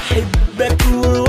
بحبك و